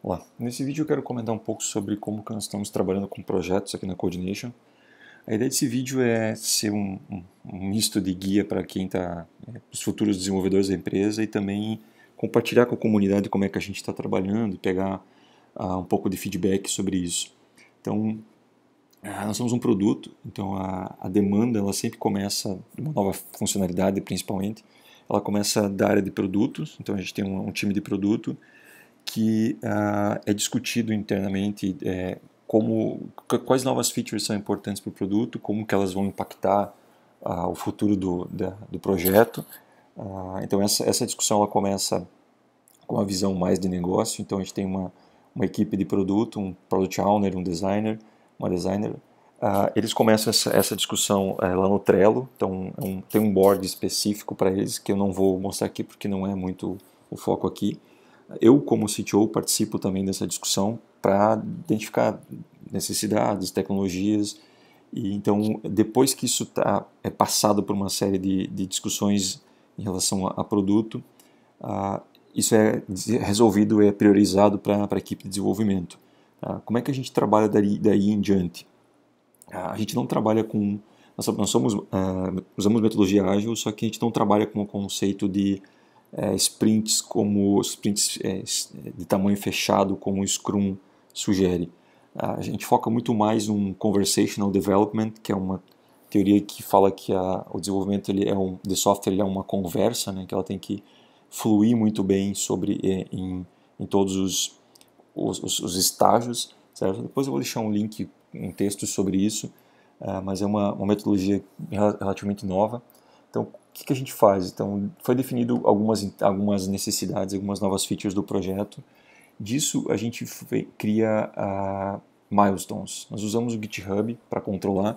Olá, nesse vídeo eu quero comentar um pouco sobre como nós estamos trabalhando com projetos aqui na Coordination. A ideia desse vídeo é ser um, um, um misto de guia para quem está, é, os futuros desenvolvedores da empresa e também compartilhar com a comunidade como é que a gente está trabalhando e pegar uh, um pouco de feedback sobre isso. Então, uh, nós somos um produto, então a, a demanda ela sempre começa, uma nova funcionalidade principalmente, ela começa da área de produtos, então a gente tem um, um time de produto, que uh, é discutido internamente é, como quais novas features são importantes para o produto, como que elas vão impactar uh, o futuro do, da, do projeto. Uh, então essa, essa discussão ela começa com uma visão mais de negócio. Então a gente tem uma, uma equipe de produto, um product owner, um designer, uma designer. eles começam essa, essa discussão eh, lá no Trello. Então é um, tem um board específico para eles que eu não vou mostrar aqui porque não é muito o foco aqui. Eu, como CTO, participo também dessa discussão para identificar necessidades, tecnologias. E então, depois que isso tá, é passado por uma série de, de discussões em relação a, a produto, uh, isso é resolvido, é priorizado para a equipe de desenvolvimento. Uh, como é que a gente trabalha daí, daí em diante? Uh, a gente não trabalha com. Nós, nós somos, usamos metodologia ágil, só que a gente não trabalha com o conceito de é, sprints como sprints é, de tamanho fechado, como o Scrum sugere. A gente foca muito mais no conversational development, que é uma teoria que fala que a, o desenvolvimento ele é um, de software ele é uma conversa, né, que ela tem que fluir muito bem sobre é, em, em todos os, os, os, estágios. Certo? Depois eu vou deixar um link, um texto sobre isso, uh, mas é uma, uma metodologia relativamente nova. Então, que, que a gente faz? Então, foi definido algumas, algumas necessidades, algumas novas features do projeto. Disso, a gente cria uh, milestones. Nós usamos o GitHub para controlar.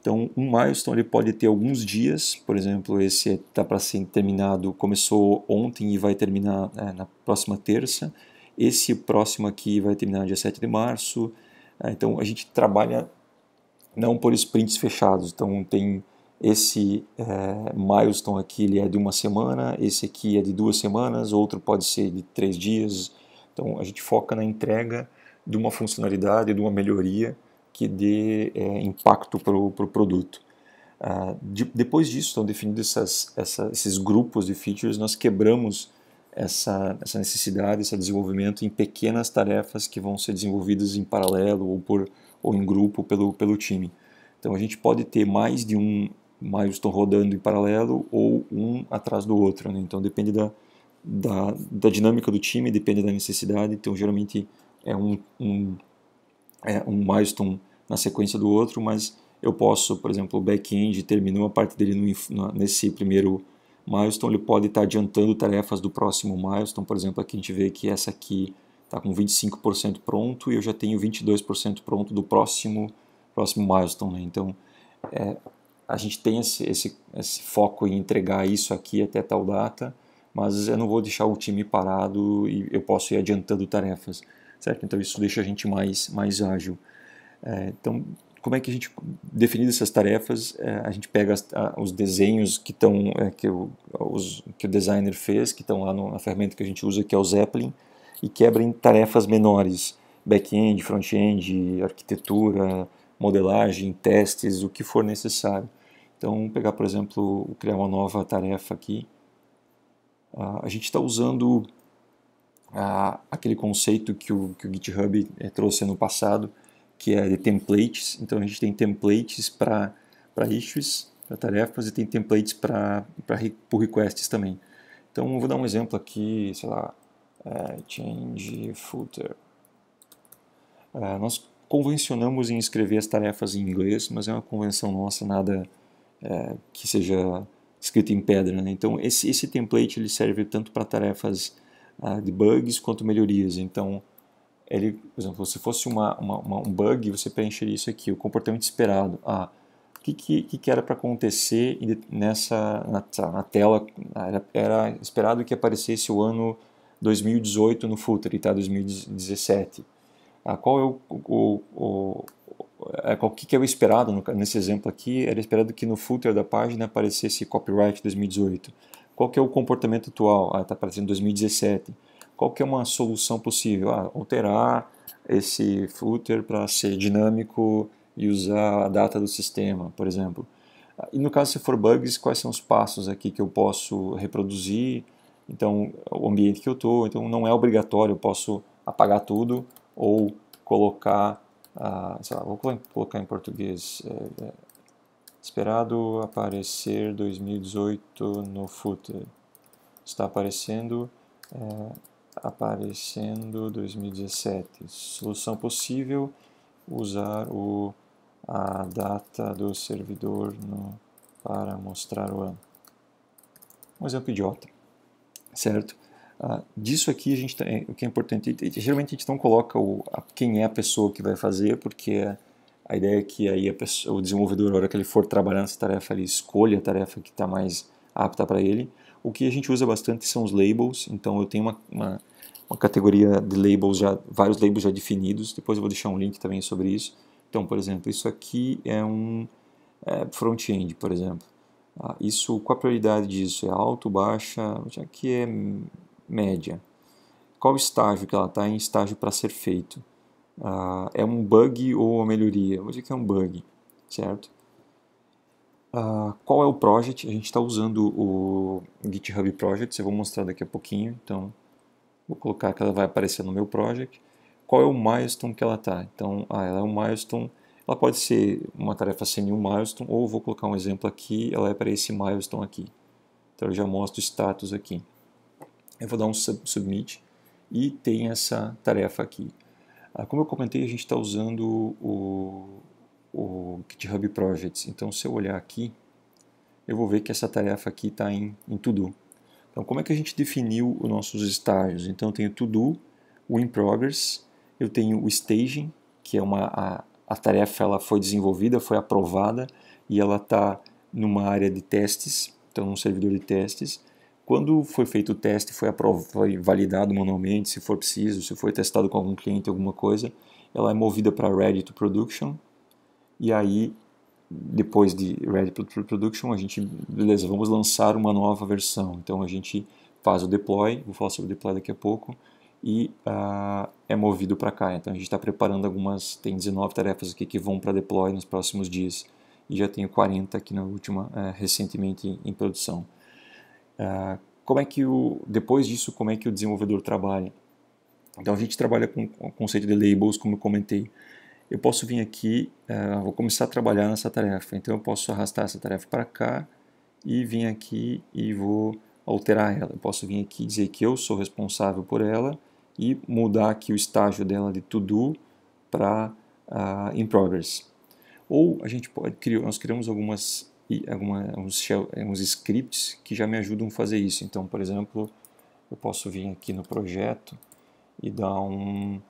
Então, um milestone ele pode ter alguns dias, por exemplo, esse está para ser terminado, começou ontem e vai terminar é, na próxima terça. Esse próximo aqui vai terminar dia 7 de março. É, então, a gente trabalha não por sprints fechados. Então, tem esse é, milestone aqui ele é de uma semana, esse aqui é de duas semanas, outro pode ser de três dias. Então a gente foca na entrega de uma funcionalidade, de uma melhoria que dê é, impacto para o pro produto. Ah, de, depois disso, estão definidos essas, essa, esses grupos de features, nós quebramos essa, essa necessidade, esse desenvolvimento em pequenas tarefas que vão ser desenvolvidas em paralelo ou, por, ou em grupo pelo, pelo time. Então a gente pode ter mais de um milestone rodando em paralelo ou um atrás do outro. Né? Então depende da, da, da, dinâmica do time, depende da necessidade. Então geralmente é um, um, é um milestone na sequência do outro, mas eu posso, por exemplo, o back-end terminou a parte dele no, nesse primeiro milestone, ele pode estar adiantando tarefas do próximo milestone. Por exemplo, aqui a gente vê que essa aqui está com 25% pronto e eu já tenho 22% pronto do próximo próximo milestone. Né? Então, é, a gente tem esse, esse, esse foco em entregar isso aqui até tal data, mas eu não vou deixar o time parado e eu posso ir adiantando tarefas, certo? Então isso deixa a gente mais, mais ágil. É, então, como é que a gente define essas tarefas? É, a gente pega as, a, os desenhos que estão é, que, o, os, que o designer fez, que estão lá no, na ferramenta que a gente usa, que é o Zeppelin, e quebra em tarefas menores, back-end, front-end, arquitetura, modelagem, testes, o que for necessário. Então, pegar, por exemplo, criar uma nova tarefa aqui. Uh, a gente está usando uh, aquele conceito que o, que o GitHub eh, trouxe no passado, que é de templates. Então, a gente tem templates para issues, para tarefas, e tem templates para pull requests também. Então, eu vou dar um exemplo aqui, sei lá, uh, change footer. Uh, nós convencionamos em escrever as tarefas em inglês, mas é uma convenção nossa, nada é, que seja escrito em pedra. Né? Então esse, esse template ele serve tanto para tarefas uh, de bugs quanto melhorias. Então ele, por exemplo, se fosse uma, uma, uma, um bug, você preencheria isso aqui, o comportamento esperado. Ah, o que, que, que era para acontecer nessa na, na tela? Era, era, esperado que aparecesse o ano 2018 no footer e está 2017. Ah, qual é o, o, o o que, é o esperado nesse exemplo aqui? Era esperado que no footer da página aparecesse copyright 2018. Qual que é o comportamento atual? Ah, está aparecendo 2017. qual que é uma solução possível? Ah, alterar esse footer para ser dinâmico e usar a data do sistema, por exemplo. E no caso se for bugs, quais são os passos aqui que eu posso reproduzir? Então, o ambiente que eu estou, então não é obrigatório, eu posso apagar tudo ou colocar, sei lá, vou colocar em português, é, é, esperado aparecer 2018 no footer. Está aparecendo, é, aparecendo 2017. Solução possível, usar o a data do servidor no, para mostrar o ano. Um exemplo idiota, certo? Ah, disso aqui a gente tá, é, o que é importante, geralmente a gente não coloca o, a, quem é a pessoa que vai fazer, porque a ideia é que aí pessoa, o desenvolvedor, na hora que ele for trabalhar nessa tarefa, ele escolha a tarefa que está mais apta para ele. O que a gente usa bastante são os labels, então eu tenho uma, uma, uma categoria de labels, já, vários labels já definidos, depois eu vou deixar um link também sobre isso então, por exemplo, isso aqui é um é, front-end, por exemplo. Ah, isso, qual a prioridade disso? É alto, baixa? Aqui é média. Qual estágio que ela está? Em estágio para ser feito. Ah, é um bug ou uma melhoria? Hoje aqui é um bug, certo? Ah, qual é o project? A gente está usando o GitHub Project, eu vou mostrar daqui a pouquinho. Então, vou colocar que ela vai aparecer no meu project qual é o milestone que ela está. Então, ah, ela é um milestone, ela pode ser uma tarefa sem nenhum milestone, ou vou colocar um exemplo aqui, ela é para esse milestone aqui. Então eu já mostro o status aqui. Eu vou dar um sub submit e tem essa tarefa aqui. Ah, como eu comentei, a gente está usando o, o GitHub Projects. Então se eu olhar aqui, eu vou ver que essa tarefa aqui está em, em To-Do. Então como é que a gente definiu os nossos estágios? Então eu tenho To-Do, o In Progress, eu tenho o staging, que é uma a, a tarefa ela foi desenvolvida, foi aprovada e ela está numa área de testes, então num servidor de testes. Quando foi feito o teste, foi, foi validado manualmente, se for preciso, se foi testado com algum cliente, alguma coisa, ela é movida para Ready to Production e aí depois de Ready to Production a gente, beleza, vamos lançar uma nova versão. Então a gente faz o deploy, vou falar sobre o deploy daqui a pouco, e uh, é movido para cá. Então a gente está preparando algumas, tem 19 tarefas aqui que vão para deploy nos próximos dias e já tenho 40 aqui na última, uh, recentemente em produção. Uh, como é que o, depois disso, como é que o desenvolvedor trabalha? Então a gente trabalha com o conceito de labels, como eu comentei. Eu posso vir aqui, uh, vou começar a trabalhar nessa tarefa. Então eu posso arrastar essa tarefa para cá e vir aqui e vou alterar ela. Eu posso vir aqui dizer que eu sou responsável por ela e mudar aqui o estágio dela de to do para uh, in progress. Ou a gente pode criar, nós criamos algumas alguma, uns, uns scripts que já me ajudam a fazer isso. Então, por exemplo, eu posso vir aqui no projeto e dar um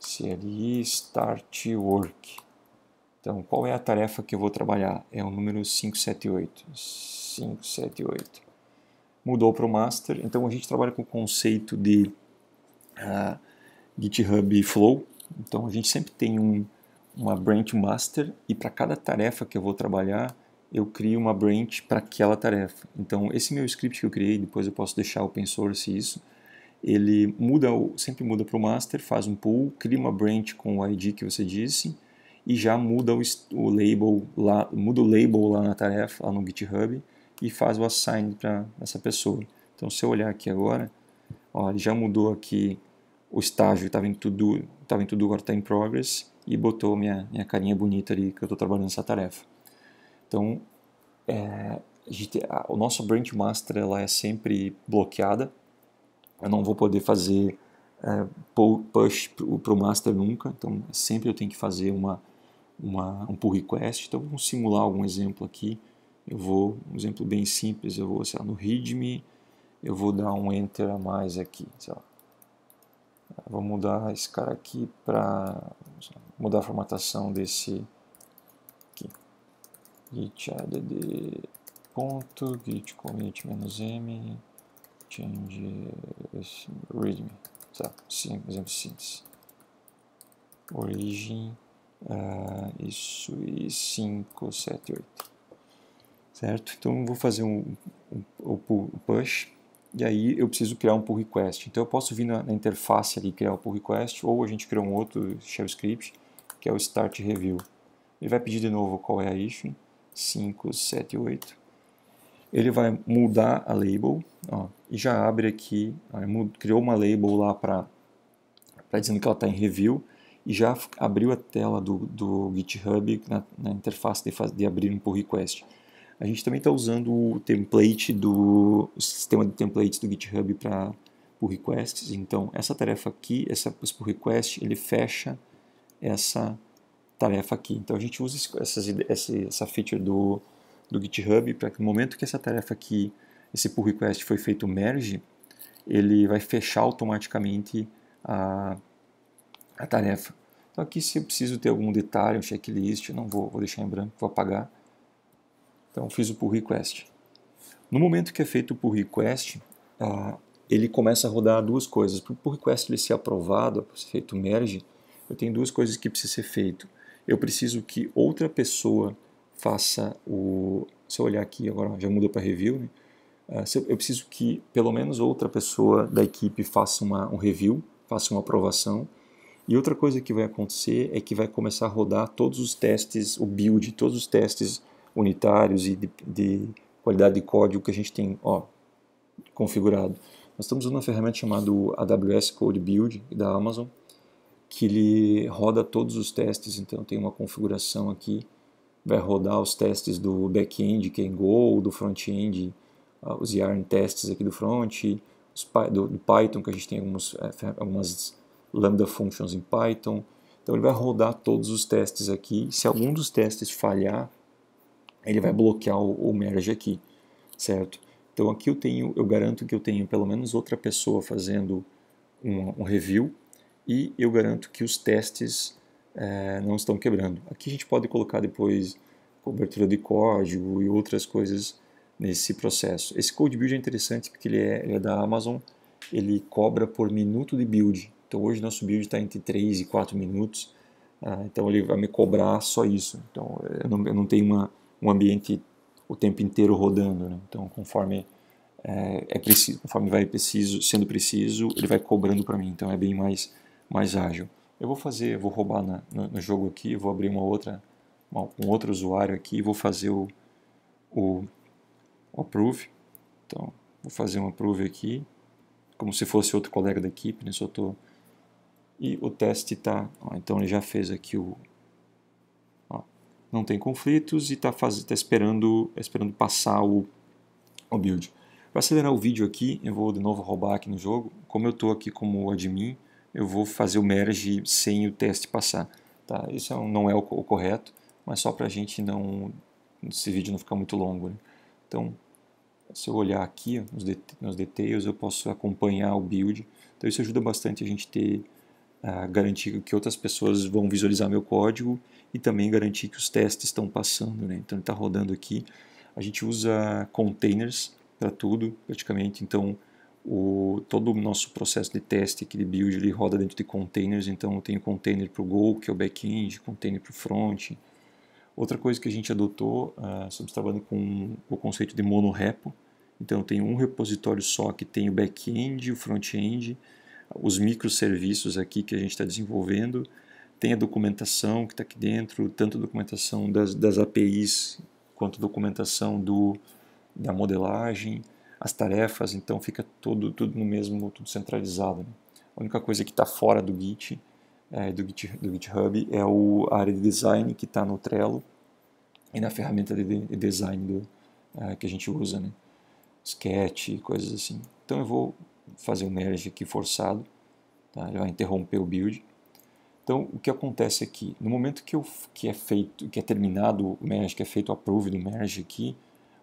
CLI start work. Então, qual é a tarefa que eu vou trabalhar? É o número 578. 578. Mudou para o master. Então, a gente trabalha com o conceito de uh, GitHub Flow. Então a gente sempre tem um, uma branch master e para cada tarefa que eu vou trabalhar, eu crio uma branch para aquela tarefa. Então esse meu script que eu criei, depois eu posso deixar open source isso, ele muda, sempre muda para o master, faz um pull, cria uma branch com o ID que você disse e já muda o, o label lá, muda o label lá na tarefa, lá no GitHub e faz o assign para essa pessoa. Então se eu olhar aqui agora, ó, ele já mudou aqui o estágio estava em tudo, estava em tudo agora está em progress e botou minha minha carinha bonita ali que eu estou trabalhando nessa tarefa. Então, é, gente, a, o nosso branch master ela é sempre bloqueada. Eu não vou poder fazer é, push para o master nunca. Então, sempre eu tenho que fazer uma, uma um pull request. Então, vamos simular algum exemplo aqui. Eu vou, um exemplo bem simples, eu vou, lá, no readme, eu vou dar um enter a mais aqui, sei lá, Vou mudar esse cara aqui para mudar a formatação desse. Git add ponto git commit menos m change readme tá? Sim exemplo simples. Origem uh, isso e 578 certo? Então vou fazer um, um, um push e aí eu preciso criar um pull request. Então eu posso vir na, na interface ali criar o um pull request, ou a gente cria um outro shell script, que é o start review. Ele vai pedir de novo qual é a issue, 578. Ele vai mudar a label, ó, e já abre aqui, ó, criou uma label lá para dizendo que ela está em review, e já abriu a tela do, do GitHub na, na interface de, de abrir um pull request. A gente também está usando o template do o sistema de templates do GitHub para pull requests. Então, essa tarefa aqui, essa pull request, ele fecha essa tarefa aqui. Então, a gente usa essas, essa, feature do, do GitHub para que no momento que essa tarefa aqui, esse pull request foi feito merge, ele vai fechar automaticamente a, a tarefa. Então, aqui se eu preciso ter algum detalhe, um checklist, eu não vou, vou deixar em branco, vou apagar então fiz o pull request. No momento que é feito o pull request, uh, ele começa a rodar duas coisas. Para o pull request ele ser aprovado, ser feito merge, eu tenho duas coisas que precisam ser feito. Eu preciso que outra pessoa faça o... Se eu olhar aqui, agora já mudou para review, né? Uh, eu preciso que pelo menos outra pessoa da equipe faça uma, um review, faça uma aprovação. E outra coisa que vai acontecer é que vai começar a rodar todos os testes, o build, todos os testes unitários e de, de qualidade de código que a gente tem ó, configurado. Nós estamos usando uma ferramenta chamada AWS Code Build da Amazon, que ele roda todos os testes, então tem uma configuração aqui, vai rodar os testes do back-end, que é em Go, do front-end, os yarn testes aqui do front, do, do, Python, que a gente tem algumas, é, algumas lambda functions em Python, então ele vai rodar todos os testes aqui, se algum dos testes falhar, ele vai bloquear o, o merge aqui, certo? Então aqui eu tenho, eu garanto que eu tenho pelo menos outra pessoa fazendo um, um review e eu garanto que os testes é, não estão quebrando. Aqui a gente pode colocar depois cobertura de código e outras coisas nesse processo. Esse code build é interessante porque ele é, ele é da Amazon, ele cobra por minuto de build. Então hoje nosso build está entre 3 e 4 minutos, ah, então ele vai me cobrar só isso. Então eu não, eu não tenho uma, um ambiente o tempo inteiro rodando. Né? Então, conforme é, é, preciso, conforme vai preciso, sendo preciso, ele vai cobrando para mim. Então, é bem mais mais ágil. Eu vou fazer, vou roubar na, no, no, jogo aqui, vou abrir uma outra, uma, um outro usuário aqui e vou fazer o, o, o approve. Então, vou fazer um approve aqui, como se fosse outro colega da equipe, né? Só tô, e o teste está, então ele já fez aqui o, não tem conflitos e está tá esperando, esperando passar o, o build. Para acelerar o vídeo aqui, eu vou de novo roubar aqui no jogo. Como eu estou aqui como admin, eu vou fazer o merge sem o teste passar. Tá? Isso é não é o, correto, mas só para a gente não, esse vídeo não ficar muito longo. Né? Então, se eu olhar aqui nos, det nos details, eu posso acompanhar o build. Então isso ajuda bastante a gente ter uh, garantir que outras pessoas vão visualizar meu código e também garantir que os testes estão passando. Né? Então está rodando aqui. A gente usa containers para tudo, praticamente. Então o, todo o nosso processo de teste aqui de build ele roda dentro de containers. Então eu tenho container para o Go, que é o back-end, container para o front. Outra coisa que a gente adotou, uh, estamos trabalhando com o conceito de monorepo. Então eu tenho um repositório só que tem o back-end, o front-end, os microserviços aqui que a gente está desenvolvendo tem a documentação que está aqui dentro, tanto documentação das, das APIs quanto documentação do, da modelagem, as tarefas, então fica tudo, tudo no mesmo, tudo centralizado. Né? A única coisa que está fora do Git, é, do, Git, do GitHub é o, a área de design que está no Trello e na ferramenta de, de design do, é, que a gente usa, né? Sketch, coisas assim. Então eu vou fazer um merge aqui forçado, tá? ele vai interromper o build então, o que acontece aqui? No momento que, eu, que é feito, que é terminado o merge, que é feito o approve do merge aqui,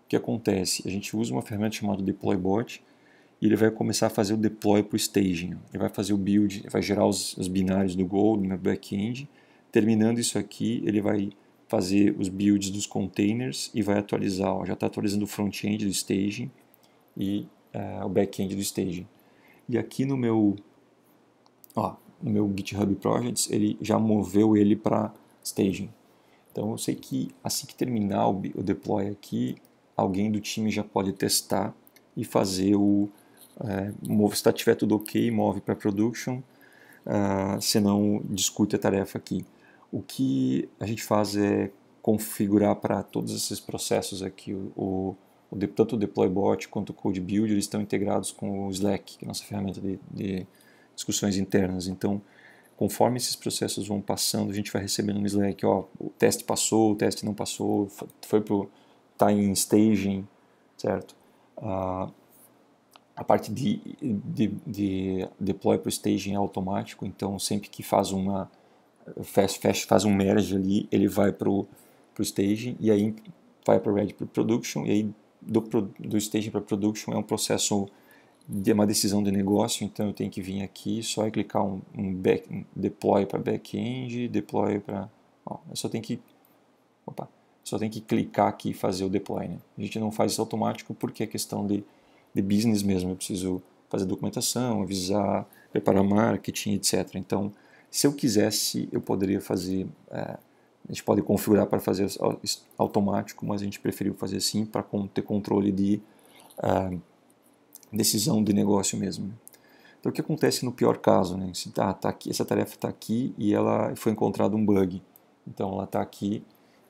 o que acontece? A gente usa uma ferramenta chamada deploybot e ele vai começar a fazer o deploy para o staging. Ele vai fazer o build, vai gerar os, os binários do Go, do meu back-end. Terminando isso aqui, ele vai fazer os builds dos containers e vai atualizar. Ó, já está atualizando o front-end do staging e uh, o back-end do staging. E aqui no meu, ó, no meu GitHub Projects, ele já moveu ele para staging. Então eu sei que assim que terminar o, deploy aqui, alguém do time já pode testar e fazer o, é, move, se tiver tudo ok, move para production, uh, senão discute a tarefa aqui. O que a gente faz é configurar para todos esses processos aqui, o, o, tanto o DeployBot quanto o Code Build, eles estão integrados com o Slack, que é a nossa ferramenta de, de discussões internas. Então, conforme esses processos vão passando, a gente vai recebendo no Slack, ó, o teste passou, o teste não passou, foi para o tá em staging, certo? Uh, a parte de, de, de deploy para o staging é automático, então sempre que faz uma faz, faz, um merge ali, ele vai para o staging e aí vai para o ready para production e aí do, do staging para production é um processo de uma decisão de negócio, então eu tenho que vir aqui só e clicar um, um, back, um deploy para back-end, deploy para... Eu só tenho que... Opa, só tem que clicar aqui e fazer o deploy. Né? A gente não faz isso automático porque é questão de, de business mesmo. Eu preciso fazer documentação, avisar, preparar marketing, etc. Então, se eu quisesse, eu poderia fazer. É, a gente pode configurar para fazer automático, mas a gente preferiu fazer assim para ter controle de é, decisão de negócio mesmo. Então, o que acontece no pior caso? Né? Se tá, tá aqui, essa tarefa está aqui e ela foi encontrado um bug. Então, ela está aqui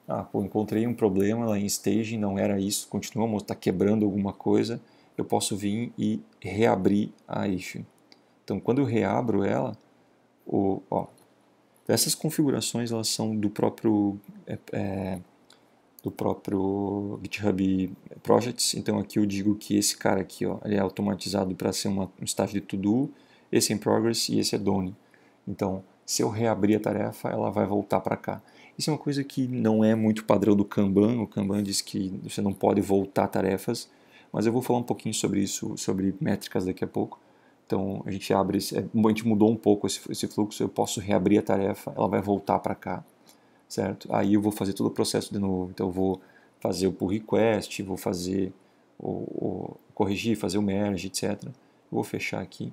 ah, pô, encontrei um problema lá em staging, não era isso, continuamos, está quebrando alguma coisa, eu posso vir e reabrir a issue. Então, quando eu reabro ela, o, ó, essas configurações elas são do próprio é, é, do próprio GitHub Projects. Então aqui eu digo que esse cara aqui, ó, ele é automatizado para ser uma, um estágio de to-do, esse é in progress e esse é done. Então, se eu reabrir a tarefa, ela vai voltar para cá. Isso é uma coisa que não é muito padrão do Kanban. O Kanban diz que você não pode voltar tarefas, mas eu vou falar um pouquinho sobre isso, sobre métricas daqui a pouco. Então a gente abre, é, a gente mudou um pouco esse, esse fluxo. Eu posso reabrir a tarefa, ela vai voltar para cá, certo? Aí eu vou fazer todo o processo de novo. Então eu vou fazer o pull request, vou fazer o, o corrigir, fazer o merge, etc. Vou fechar aqui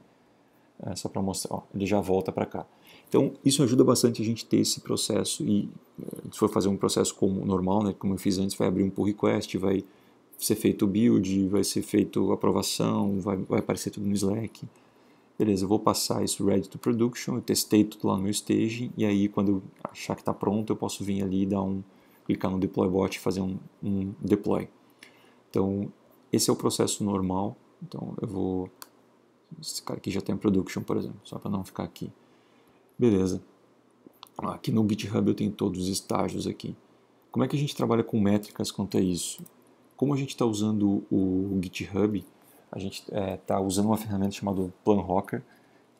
é, só para mostrar. Ó, ele já volta para cá. Então, isso ajuda bastante a gente ter esse processo e se for fazer um processo como normal, né, como eu fiz antes, vai abrir um pull request, vai ser feito o build, vai ser feito aprovação, vai, vai aparecer tudo no Slack. Beleza, eu vou passar isso ready to production, eu testei tudo lá no meu stage e aí quando eu achar que está pronto, eu posso vir ali e dar um clicar no deploy bot e fazer um, um deploy. Então, esse é o processo normal. Então, eu vou esse cara aqui já tem production, por exemplo, só para não ficar aqui. Beleza. Aqui no GitHub eu tenho todos os estágios aqui. Como é que a gente trabalha com métricas quanto a isso? Como a gente está usando o GitHub, a gente está é, tá usando uma ferramenta chamada Planhocker,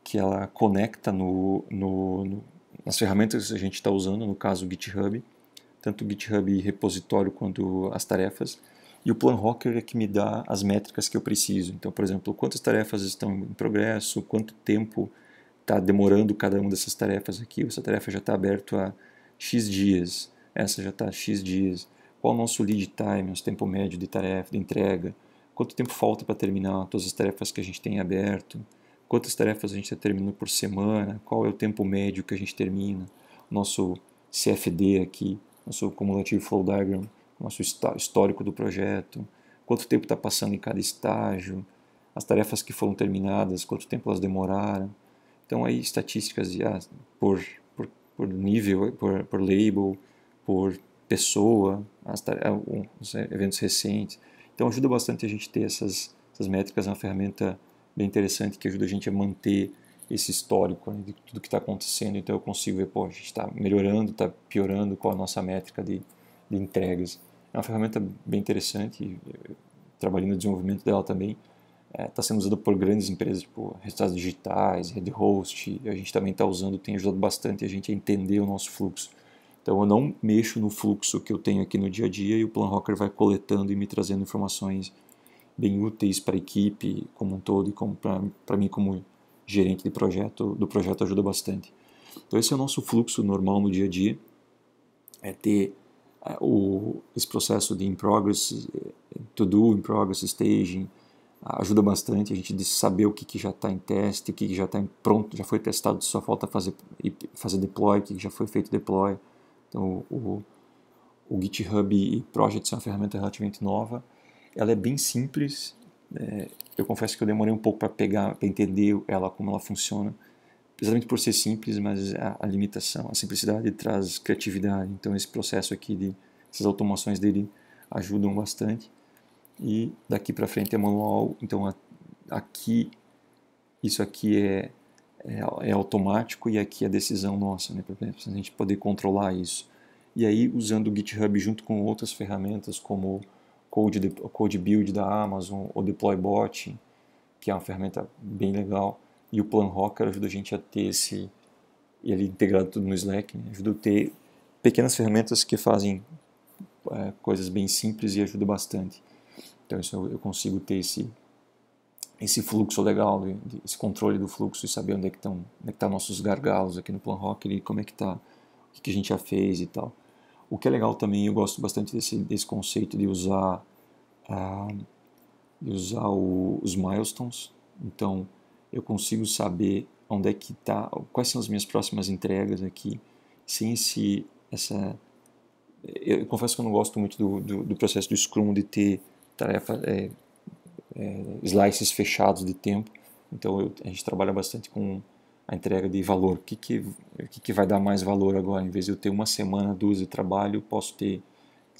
que ela conecta no, no, no, nas ferramentas que a gente está usando, no caso o GitHub, tanto o GitHub repositório quanto as tarefas, e o Planhocker é que me dá as métricas que eu preciso. Então, por exemplo, quantas tarefas estão em progresso, quanto tempo está demorando cada uma dessas tarefas aqui. Essa tarefa já está aberta há X dias, essa já está há X dias. Qual o nosso lead time, nosso tempo médio de tarefa, de entrega? Quanto tempo falta para terminar todas as tarefas que a gente tem aberto? Quantas tarefas a gente terminando por semana? Qual é o tempo médio que a gente termina? Nosso CFD aqui, nosso Cumulative Flow Diagram, nosso histórico do projeto. Quanto tempo está passando em cada estágio? As tarefas que foram terminadas, quanto tempo elas demoraram? Então aí estatísticas de, ah, por, por, por, nível, por, por label, por pessoa, as, os eventos recentes. Então ajuda bastante a gente ter essas, essas métricas, é uma ferramenta bem interessante que ajuda a gente a manter esse histórico né, de tudo que está acontecendo. Então eu consigo ver, pô, a gente está melhorando, está piorando, qual a nossa métrica de, de entregas. É uma ferramenta bem interessante, trabalhando no desenvolvimento dela também está é, sendo usado por grandes empresas, tipo resultados digitais, Red Host, a gente também está usando, tem ajudado bastante a gente a entender o nosso fluxo. Então eu não mexo no fluxo que eu tenho aqui no dia a dia e o Planhocker vai coletando e me trazendo informações bem úteis para a equipe como um todo e para mim como gerente de projeto, do projeto ajuda bastante. Então esse é o nosso fluxo normal no dia a dia, é ter é, o, esse processo de in progress, to do, in progress, staging, ajuda bastante a gente de saber o que, que já está em teste, o que, que já está pronto, já foi testado, só falta fazer, fazer deploy, o que já foi feito deploy. Então o, o GitHub Project é uma ferramenta relativamente nova, ela é bem simples, é, eu confesso que eu demorei um pouco para pegar, para entender ela como ela funciona, precisamente por ser simples, mas a, a, limitação, a simplicidade traz criatividade. Então esse processo aqui de essas automações dele ajudam bastante. E daqui para frente é manual, então a, aqui isso aqui é, é, é, automático e aqui é decisão nossa, né, para a gente poder controlar isso. E aí usando o GitHub junto com outras ferramentas como Code, Code Build da Amazon ou Deploybot, que é uma ferramenta bem legal, e o Plan Rocker ajuda a gente a ter esse ele integrado tudo no Slack, né? ajuda a ter pequenas ferramentas que fazem é, coisas bem simples e ajuda bastante. Então isso eu, eu consigo ter esse esse fluxo legal, esse controle do fluxo e saber onde é que estão, onde é que tá nossos gargalos aqui no Plan Rocker e como é que está, o que a gente já fez e tal. O que é legal também, eu gosto bastante desse, desse conceito de usar, uh, de usar o, os milestones. Então, eu consigo saber onde é que está, quais são as minhas próximas entregas aqui, sem esse, essa... Eu, eu confesso que eu não gosto muito do, do, do processo do Scrum de ter tarefa, é, é, slices fechados de tempo. Então, eu, a gente trabalha bastante com a entrega de valor. O que, que, o que, que vai dar mais valor agora? Em vez de eu ter uma semana, duas de trabalho, posso ter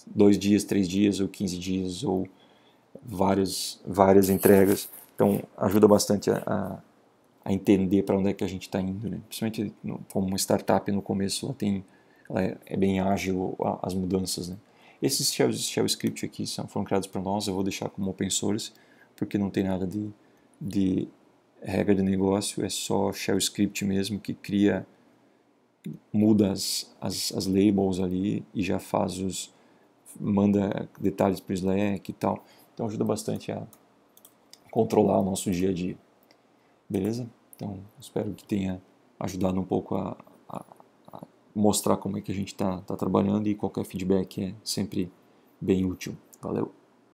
dois dias, três dias ou 15 dias ou várias, várias entregas. Então, ajuda bastante a, a entender para onde é que a gente está indo. Né? Principalmente no, como uma startup no começo, ela, tem, ela é, é bem ágil as mudanças. Né? Esses shell, shell script aqui são, foram criados para nós, eu vou deixar como open source, porque não tem nada de, de regra de negócio, é só shell script mesmo que cria, muda as, as, as labels ali e já faz os, manda detalhes para o Slack e tal. Então ajuda bastante a controlar o nosso dia a dia. Beleza? Então espero que tenha ajudado um pouco a mostrar como é que a gente está tá trabalhando e qualquer feedback é sempre bem útil. Valeu!